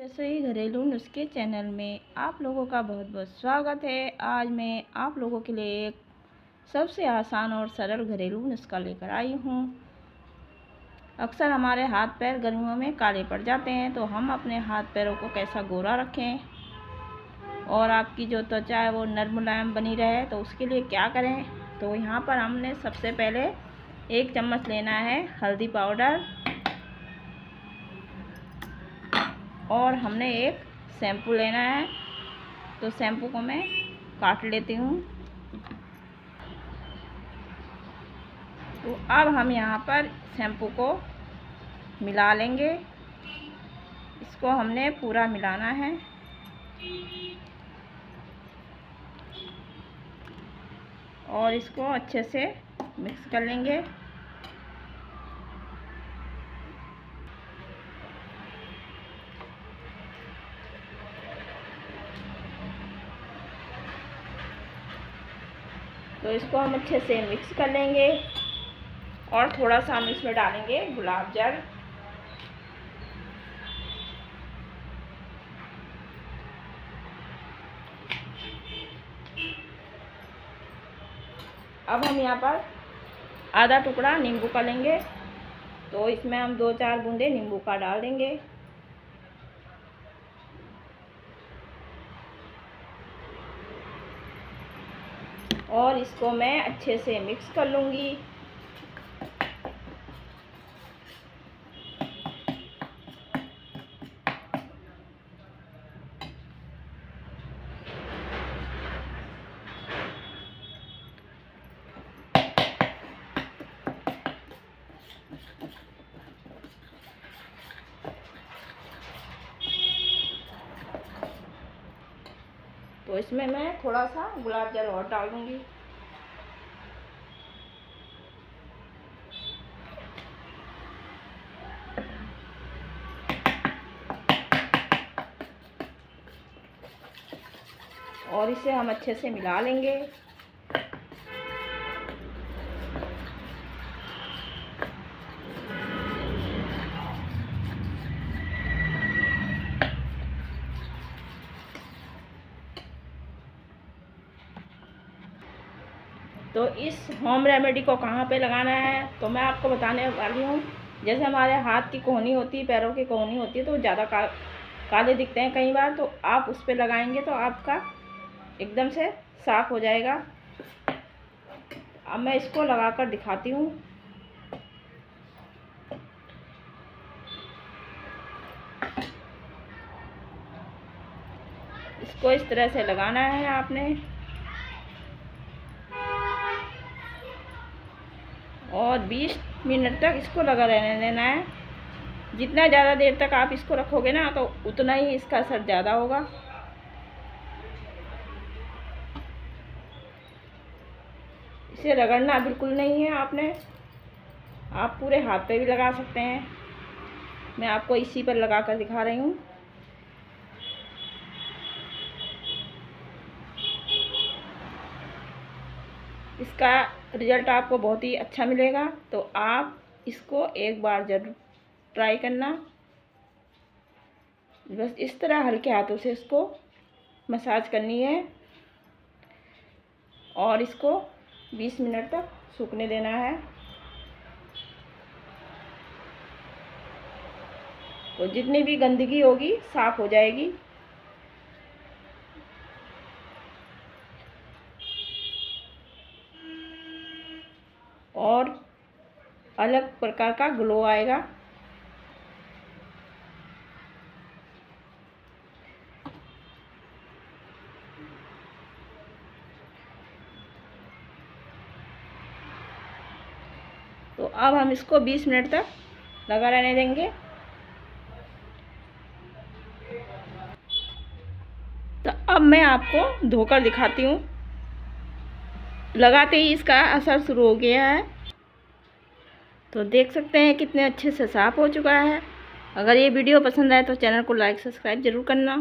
रसोई घरेलू नुस्खे चैनल में आप लोगों का बहुत बहुत स्वागत है। आज मैं आप लोगों के लिए एक सबसे आसान और सरल घरेलू नुस्खा लेकर आई हूँ। अक्सर हमारे हाथ पैर गर्मियों में काले पड़ जाते हैं तो हम अपने हाथ पैरों को कैसा गोरा रखें? और आपकी जो त्वचा है वो नर्म मुलायम बनी रहे तो उसके लिए क्या करें? तो यहाँ पर हमने सबसे पहले एक चम्मच लेना है हल्दी पाउडर। और हमने एक शैम्पू लेना है। तो शैम्पू को मैं काट लेती हूँ। तो अब हम यहाँ पर शैम्पू को मिला लेंगे। इसको हमने पूरा मिलाना है। और इसको अच्छे से मिक्स कर लेंगे। तो इसको हम अच्छे से मिक्स कर लेंगे और थोड़ा सा हम इसमें डालेंगे गुलाब जल। अब हम यहाँ पर आधा टुकड़ा नींबू का लेंगे। तो इसमें हम दो चार बूंदे नींबू का डाल देंगे। और इसको मैं अच्छे से मिक्स कर लूँगी। तो इसमें मैं थोड़ा सा गुलाब जल और डाल और इसे हम अच्छे से मिला लेंगे। तो इस होम रेमेडी को कहाँ पे लगाना है तो मैं आपको बताने वाली हूँ। जैसे हमारे हाथ की कोहनी होती है, पैरों की कोहनी होती है तो ज़्यादा का, काले दिखते हैं कई बार तो आप उस पर लगाएँगे तो आपका एकदम से साफ़ हो जाएगा। अब मैं इसको लगा कर दिखाती हूँ। इसको इस तरह से लगाना है आपने। और 20 मिनट तक इसको लगा रहने देना है। जितना ज़्यादा देर तक आप इसको रखोगे ना तो उतना ही इसका असर ज़्यादा होगा। इसे रगड़ना बिल्कुल नहीं है आपने। आप पूरे हाथ पे भी लगा सकते हैं। मैं आपको इसी पर लगा कर दिखा रही हूँ। इसका रिज़ल्ट आपको बहुत ही अच्छा मिलेगा। तो आप इसको एक बार ज़रूर ट्राई करना। बस इस तरह हल्के हाथों से इसको मसाज करनी है। और इसको 20 मिनट तक सूखने देना है। तो जितनी भी गंदगी होगी, साफ़ हो जाएगी। और अलग प्रकार का ग्लो आएगा। तो अब हम इसको 20 मिनट तक लगा रहने देंगे। तो अब मैं आपको धोकर दिखाती हूँ। लगाते ही इसका असर शुरू हो गया है। तो देख सकते हैं कितने अच्छे से साफ़ हो चुका है। अगर ये वीडियो पसंद आए तो चैनल को लाइक, सब्सक्राइब ज़रूर करना।